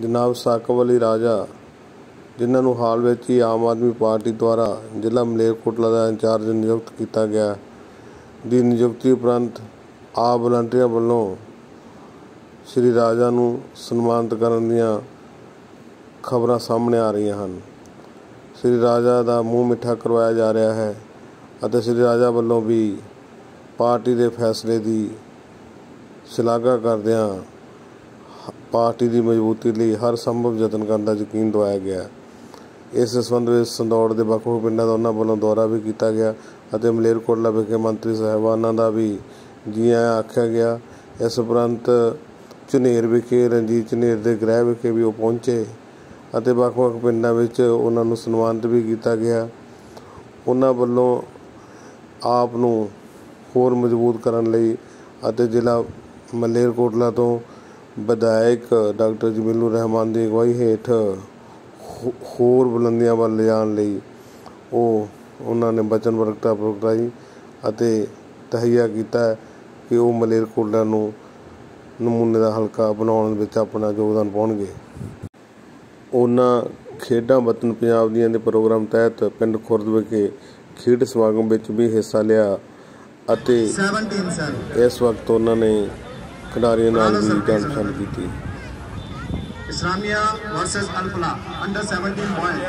ਜਨਾਬ ਸਾਕਬ ਅਲੀ ਰਾਜਾ, ਜਿਨ੍ਹਾਂ ਨੂੰ ਹਾਲ ਵਿੱਚ ਹੀ ਆਮ ਆਦਮੀ ਪਾਰਟੀ ਦੁਆਰਾ ਜ਼ਿਲ੍ਹਾ ਮਲੇਰਕੋਟਲਾ ਦਾ ਇੰਚਾਰਜ ਨਿਯੁਕਤ ਕੀਤਾ ਗਿਆ ਦੀ ਨਿਯੁਕਤੀ ਉਪਰੰਤ ਆਪ ਵਲੰਟੀਅਰਾਂ ਵੱਲੋਂ ਸ੍ਰੀ ਰਾਜਾ ਨੂੰ ਸਨਮਾਨਿਤ ਕਰਨ ਦੀਆਂ ਖਬਰਾਂ ਸਾਹਮਣੇ ਆ ਰਹੀਆਂ ਹਨ। ਸ੍ਰੀ ਰਾਜਾ ਦਾ ਮੂੰਹ ਮਿੱਠਾ ਕਰਵਾਇਆ ਜਾ ਰਿਹਾ ਹੈ ਅਤੇ ਸ੍ਰੀ ਰਾਜਾ ਵੱਲੋਂ ਵੀ ਪਾਰਟੀ ਦੇ ਫੈਸਲੇ ਦੀ ਸ਼ਲਾਘਾ ਕਰਦਿਆਂ ਪਾਰਟੀ ਦੀ ਮਜ਼ਬੂਤੀ ਲਈ ਹਰ ਸੰਭਵ ਯਤਨ ਕਰਨ ਦਾ ਯਕੀਨ ਦਿਵਾਇਆ ਗਿਆ। ਇਸ ਸੰਬੰਧ ਵਿੱਚ ਸੰਦੌੜ ਦੇ ਵੱਖ-ਵੱਖ ਪਿੰਡਾਂ ਦਾ ਉਹਨਾਂ ਵੱਲੋਂ ਦੌਰਾ ਵੀ ਕੀਤਾ ਗਿਆ ਅਤੇ ਮਲੇਰਕੋਟਲਾ ਵਿਖੇ ਮੰਤਰੀ ਸਾਹਿਬਾਨਾਂ ਦਾ ਵੀ ਜੀ ਆਇਆਂ ਆਖਿਆ ਗਿਆ। ਇਸ ਉਪਰੰਤ ਝਨੇਰ ਵਿਖੇ, ਰਣਜੀਤ ਝਨੇਰ ਦੇ ਗ੍ਰਹਿ ਵਿਖੇ ਵੀ ਉਹ ਪਹੁੰਚੇ ਅਤੇ ਵੱਖ-ਵੱਖ ਪਿੰਡਾਂ ਵਿੱਚ ਉਹਨਾਂ ਨੂੰ ਸਨਮਾਨਿਤ ਵੀ ਕੀਤਾ ਗਿਆ। ਉਹਨਾਂ ਵੱਲੋਂ ਆਪ ਨੂੰ ਹੋਰ ਮਜ਼ਬੂਤ ਕਰਨ ਲਈ ਅਤੇ ਜ਼ਿਲ੍ਹਾ ਮਲੇਰਕੋਟਲਾ ਤੋਂ ਵਿਧਾਇਕ ਡਾਕਟਰ ਜਮੀਲੁਰ ਰਹਿਮਾਨ ਦੀ ਅਗਵਾਈ ਹੇਠ ਹੋਰ ਬੁਲੰਦੀਆਂ ਵੱਲ ਲਿਜਾਣ ਲਈ ਉਹ ਉਹਨਾਂ ਨੇ ਵਚਨਬੱਧਤਾ ਪ੍ਰਗਟਾਈ ਅਤੇ ਤਹਈਆ ਕੀਤਾ ਕਿ ਉਹ ਮਲੇਰਕੋਟਲਾ ਨੂੰ ਨਮੂਨੇ ਦਾ ਹਲਕਾ ਬਣਾਉਣ ਵਿੱਚ ਆਪਣਾ ਯੋਗਦਾਨ ਪਾਉਣਗੇ। ਉਹਨਾਂ ਖੇਡਾਂ ਵਤਨ ਪੰਜਾਬ ਦੀਆਂ ਦੇ ਪ੍ਰੋਗਰਾਮ ਤਹਿਤ ਪਿੰਡ ਖੁਰਦ ਵਿਖੇ ਖੇਡ ਸਮਾਗਮ ਵਿੱਚ ਵੀ ਹਿੱਸਾ ਲਿਆ ਅਤੇ 17 ਸਰ ਇਸ ਵਕਤ ਉਹਨਾਂ ਨੇ ਖਿਡਾਰੀਆਂ ਨਾਲ ਵੀ ਜਾਣ ਪਛਾਣ ਕੀਤੀ। Islamia versus Alfalah under 17 boys